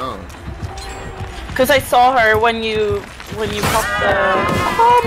Oh. Cause I saw her when you when you popped the. Oh,